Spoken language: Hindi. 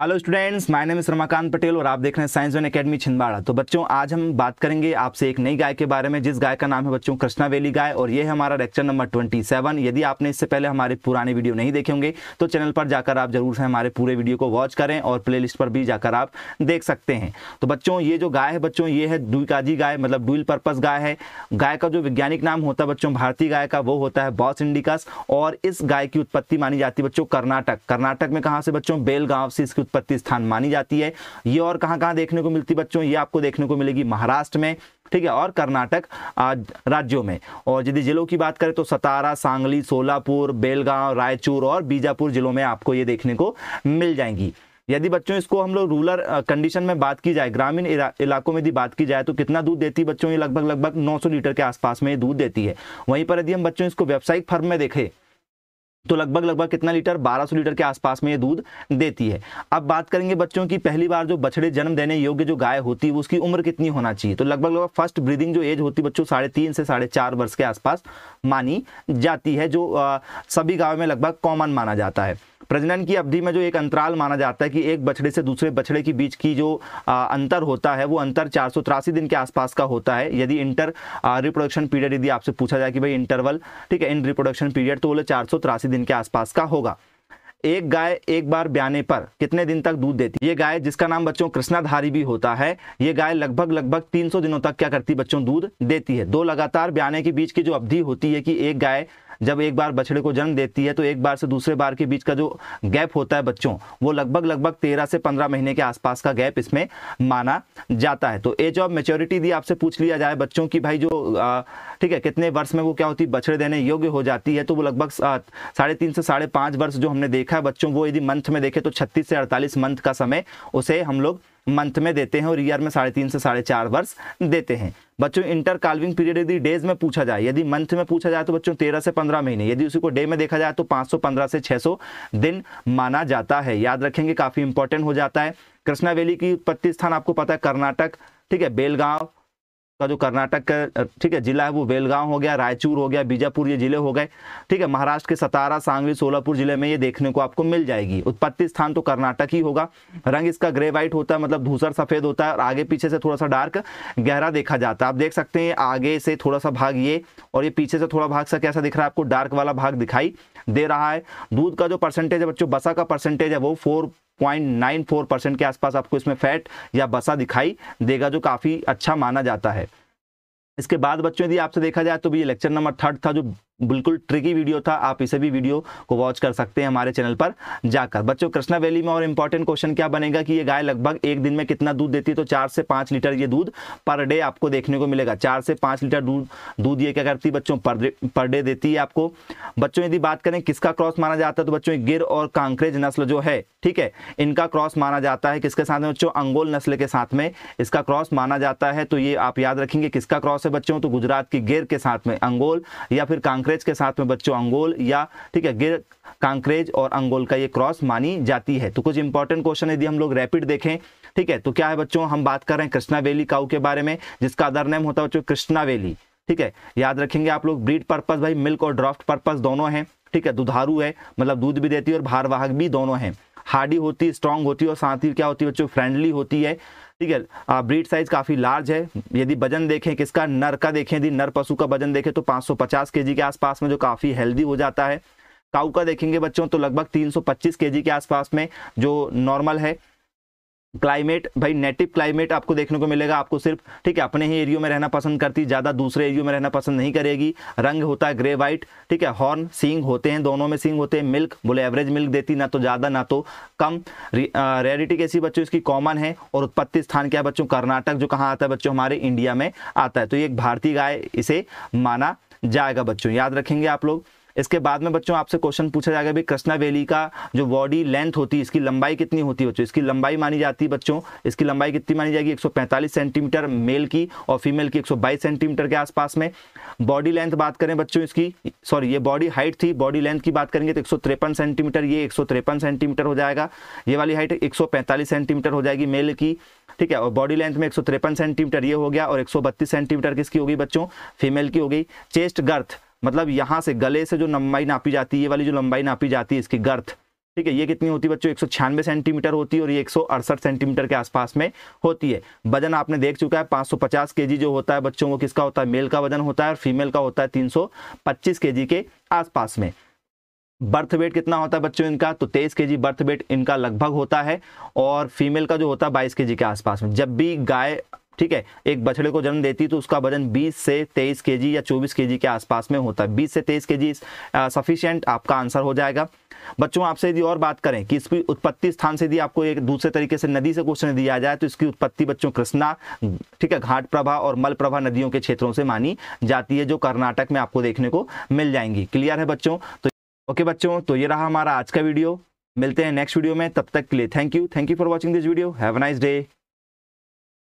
Hello students my name is Ramakant Patel और आप देख रहे हैं साइंस वन एकेडमी छिंदवाड़ा। तो बच्चों, आज हम बात करेंगे आपसे एक नई गाय के बारे में, जिस गाय का नाम है बच्चों कृष्णावेली गाय, और ये है हमारा लेक्चर नंबर 27 यदि आपने इससे पहले हमारे पुराने वीडियो नहीं देखे होंगे तो चैनल पर जाकर आप ज़रूर से हमारे पूरे वीडियो को वॉच करें और प्ले पर भी जाकर आप देख सकते हैं। तो बच्चों, ये जो गाय है बच्चों, ये है दुकाजी गाय मतलब डुअल पर्पज गाय है। गाय का जो वैज्ञानिक नाम होता है बच्चों, भारतीय गाय का, वो होता है बॉस इंडिकस और इस गाय की उत्पत्ति मानी जाती है बच्चों कर्नाटक। कर्नाटक में कहाँ से बच्चों? बेलगांव से इसकी उत्पत्ति स्थान मानी जाती है। ये और कहाँ कहाँ देखने को मिलती बच्चों? ये आपको देखने को मिलेगी महाराष्ट्र में, ठीक है? और कर्नाटक राज्यों में। और यदि जिलों की बात करें तो सतारा, सांगली, सोलापुर, बेलगांव, रायचूर और बीजापुर जिलों में आपको ये देखने को मिल जाएँगी। यदि बच्चों इसको हम लोग रूरल कंडीशन में बात की जाए, ग्रामीण इलाकों में यदि बात की जाए तो कितना दूध देती है बच्चों? ये लगभग लगभग 900 लीटर के आसपास में दूध देती है। वहीं पर यदि हम बच्चों इसको व्यावसायिक फर्म में देखें तो लगभग लगभग कितना लीटर? 1200 लीटर के आसपास में ये दूध देती है। अब बात करेंगे बच्चों की पहली बार जो बछड़े जन्म देने योग्य जो गाय होती है उसकी उम्र कितनी होना चाहिए? तो लगभग लगभग फ़र्स्ट ब्रीदिंग जो एज होती है बच्चों साढ़े तीन से साढ़े चार वर्ष के आसपास मानी जाती है जो आ, सभी गाँव में लगभग कॉमन माना जाता है। प्रजनन की अवधि में जो एक अंतराल माना जाता है कि एक बछड़े से दूसरे बछड़े के बीच की जो आ, अंतर होता है वो अंतर चार दिन के आसपास का होता है। यदि इंटर रिप्रोडक्शन पीरियड यदि आपसे पूछा जाए कि भाई इंटरवल ठीक है इन रिप्रोडक्शन पीरियड तो बोले चार सौ तिरासी दिन के आसपास का होगा। एक गाय एक बार ब्याने पर कितने दिन तक दूध देती है? ये गाय जिसका नाम बच्चों कृष्णाधारी भी होता है ये गाय लगभग लगभग 300 दिनों तक क्या करती बच्चों दूध देती है। दो लगातार ब्याने के बीच की जो अवधि होती है कि एक गाय जब एक बार बछड़े को जन्म देती है तो एक बार से दूसरे बार के बीच का जो गैप होता है बच्चों, वो लगभग लगभग तेरह से पंद्रह महीने के आसपास का गैप इसमें माना जाता है। तो एज ऑफ़ मेच्योरिटी दी आपसे पूछ लिया जाए बच्चों की, भाई जो ठीक है, कितने वर्ष में वो क्या होती है बछड़े देने योग्य हो जाती है तो वो लगभग साढ़े तीन से साढ़े पाँच वर्ष जो हमने देखा है बच्चों, वो यदि मंथ में देखे तो छत्तीस से अड़तालीस मंथ का समय उसे हम लोग मंथ में देते हैं और ईयर में साढ़े तीन से साढ़े चार वर्ष देते हैं। बच्चों इंटर काल्विंग पीरियड यदि डेज़ में पूछा जाए, यदि मंथ में पूछा जाए तो बच्चों तेरह से पंद्रह महीने, यदि उसी को डे में देखा जाए तो पाँच सौ, पंद्रह से छः सौ दिन माना जाता है। याद रखेंगे, काफ़ी इंपॉर्टेंट हो जाता है। कृष्णा वैली की उत्पत्ति स्थान आपको पता है, कर्नाटक, ठीक है, बेलगांव का जो कर्नाटक का ठीक है, जिला है, वो बेलगांव हो गया, रायचूर हो गया, बीजापुर ये ज़िले हो गए, ठीक है, महाराष्ट्र के सतारा सांगली सोलापुर ज़िले में ये देखने को आपको मिल जाएगी। उत्पत्ति स्थान तो कर्नाटक ही होगा। रंग इसका ग्रे, व्हाइट होता है मतलब धूसर, सफ़ेद होता है और आगे पीछे से थोड़ा सा डार्क, गहरा देखा जाता है। आप देख सकते हैं, आगे से थोड़ा सा भाग ये और ये पीछे से थोड़ा भाग सा कैसा दिख रहा है, आपको डार्क वाला भाग दिखाई दे रहा है। दूध का जो परसेंटेज है, बच्चों, बसा का परसेंटेज है, वो four point nine four percent के आसपास आपको इसमें फैट या बसा दिखाई देगा जो काफ़ी अच्छा माना जाता है इसके बाद बच्चों यदि आपसे देखा जाए तो भी ये लेक्चर नंबर थर्ड था जो बिल्कुल ट्रिकी वीडियो था, आप इसे भी वीडियो को वॉच कर सकते हैं हमारे चैनल पर जाकर। बच्चों, कृष्णा वैली में और इंपॉर्टेंट क्वेश्चन क्या बनेगा कि ये गाय लगभग एक दिन में कितना दूध देती है? तो चार से पाँच लीटर ये दूध पर डे आपको देखने को मिलेगा। चार से पाँच लीटर दूध दूध ये क्या करती है बच्चों? पर डे देती है आपको। बच्चों, यदि बात करें किसका क्रॉस माना जाता है तो बच्चों गिर और कांकरेज नस्ल जो है, ठीक है, इनका क्रॉस माना जाता है किसके साथ में बच्चों? अंगोल नस्ल के साथ में इसका क्रॉस माना जाता है। तो ये आप याद रखेंगे किसका क्रॉस है बच्चों? तो गुजरात की गिर के साथ में अंगोल या फिर कांकरेज के साथ में बच्चों अंगोल या, ठीक है, गिर कांकरेज और अंगोल का ये क्रॉस मानी जाती है। तो कुछ इंपॉर्टेंट क्वेश्चन यदि हम लोग रैपिड देखें, ठीक है तो क्या है बच्चों, हम बात कर रहे हैं कृष्णा वैली काउ के बारे में, जिसका अदर नेम होता है बच्चों कृष्णा वैली, ठीक है। याद रखेंगे आप लोग ब्रीड पर्पज भाई मिल्क और ड्राफ्ट पर्पज दोनों हैं, ठीक है, दुधारू है मतलब दूध भी देती है और भारवाहक भी दोनों हैं। हार्डी होती है स्ट्रांग होती है और साथ ही क्या होती है बच्चों फ्रेंडली होती है। ठीक है ब्रीड साइज़ काफ़ी लार्ज है। यदि वज़न देखें किसका, नर का देखें, यदि नर पशु का वज़न देखें तो 550 केजी के आसपास में जो काफ़ी हेल्दी हो जाता है। काऊ का देखेंगे बच्चों तो लगभग 325 केजी के आसपास में जो नॉर्मल है। क्लाइमेट, भाई नेटिव क्लाइमेट आपको देखने को मिलेगा, आपको सिर्फ़, ठीक है, अपने ही एरियो में रहना पसंद करती, ज़्यादा दूसरे एरियो में रहना पसंद नहीं करेगी। रंग होता है ग्रे वाइट ठीक है, हॉर्न, सींग होते हैं, दोनों में सींग होते हैं, मिल्क, बोले एवरेज मिल्क देती, ना तो ज़्यादा, ना तो कम। रेयरिटी कैसी बच्चों, इसकी कॉमन है, और उत्पत्ति स्थान क्या बच्चों, कर्नाटक जो कहाँ आता है बच्चों, हमारे इंडिया में आता है। तो ये एक भारतीय गाय इसे माना जाएगा बच्चों, याद रखेंगे आप लोग। इसके बाद में बच्चों, आपसे क्वेश्चन पूछा जाएगा भाई कृष्णा वैली का जो बॉडी लेंथ होती है, इसकी लंबाई कितनी होती है बच्चों? इसकी लंबाई मानी जाती है बच्चों, इसकी लंबाई कितनी मानी जाएगी? 145 सेंटीमीटर मेल की और फीमेल की 122 सेंटीमीटर के आसपास में। बॉडी लेंथ बात करें बच्चों इसकी सॉरी ये बॉडी हाइट थी बॉडी लेंथ की बात करेंगे तो एक सेंटीमीटर ये एक सेंटीमीटर हो जाएगा। ये वाली हाइट एक सौ पैंतालीस सेंटीमीटर हो जाएगी मेल की, ठीक है? और बॉडी लेंथ में एक सेंटीमीटर ये हो गया और एक सौ बत्तीस सेंटीमीटर किसकी होगी बच्चों? फीमेल की हो गई। चेस्ट गर्थ मतलब यहाँ से गले से जो लंबाई नापी जाती है, ये वाली जो लंबाई नापी जाती है, इसकी गर्थ ठीक है? ये कितनी होती है बच्चों? एक सौ छियानवे सेंटीमीटर होती है और ये एक सौ अड़सठ सेंटीमीटर के आसपास में होती है। वज़न आपने देख चुका है 550 केजी जो होता है बच्चों को किसका होता है? मेल का वज़न होता है और फीमेल का होता है 325 केजी के आसपास में। बर्थ वेट कितना होता है बच्चों इनका? तो तेईस के जी बर्थ वेट इनका लगभग होता है और फीमेल का जो होता है बाईस के जी के आसपास में। जब भी गाय ठीक है, एक बछड़े को जन्म देती तो उसका वज़न 20 से 23 केजी या 24 केजी के आसपास में होता है। 20 से 23 केजी सफिशिएंट आपका आंसर हो जाएगा। बच्चों, आपसे यदि और बात करें कि इसकी उत्पत्ति स्थान से यदि आपको एक दूसरे तरीके से नदी से क्वेश्चन दिया जाए तो इसकी उत्पत्ति बच्चों कृष्णा, ठीक है, घाट प्रभा और मल प्रभा नदियों के क्षेत्रों से मानी जाती है, जो कर्नाटक में आपको देखने को मिल जाएँगी। क्लियर है बच्चों? तो ओके बच्चों तो ये रहा हमारा आज का वीडियो। मिलते हैं नेक्स्ट वीडियो में, तब तक के लिए thank you thank you for watching this video have nice day